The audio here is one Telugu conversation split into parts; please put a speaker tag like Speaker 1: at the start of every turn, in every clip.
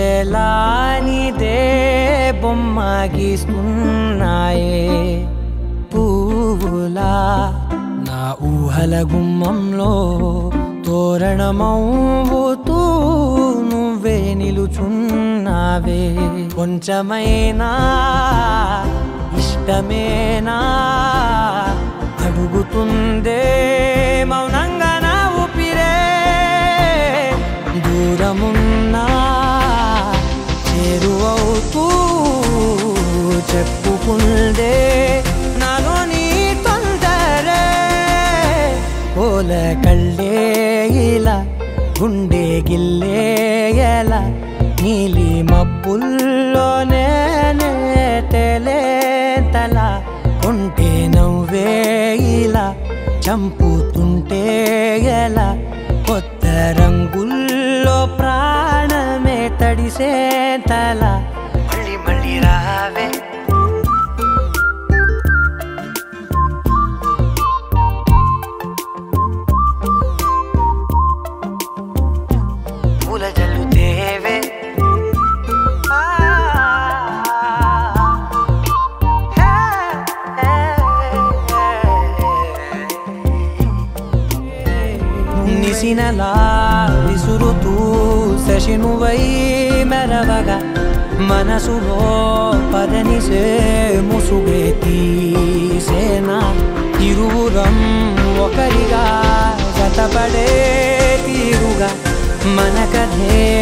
Speaker 1: ఎలా నీదే బొమ్మ గీస్తున్నాయే పువ్వులా నా ఊహల గుమ్మంలో తోరణమవుతూ నువ్వే నిలుచున్నావే. కొంచెమైనా ఇష్టమేనా? దూరమున్నా చేరువవుతూ చెప్పుకుందే నాలో నీ తొందరే పోల కళ్ళే ఇలా గుండె గిల్లే ఎలా నీలి మబ్బుల్లోనే తల ఉంటే నవ్వే ఇలా చంపుతుంటే ఎలా కొత్త రంగుల్లో తడిసే తల మళ్ళీ మళ్ళీ రావే medicina la visuru tu se și nu vei mere disurutu seshinu vai meravaga మనసు పదని సేముసుగే తీసేనా ఇరువురం ఒకరిగా గతపడే tiruga Mana కథే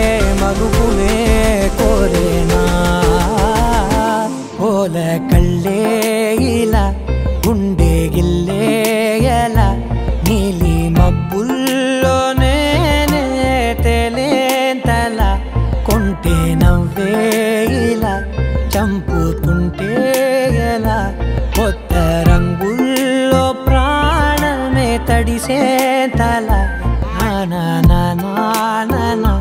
Speaker 1: చంపుతుంటే ఎలా కొత్త రంగుల్లో ప్రాణమే తడిసే తల నా నా నా నా నా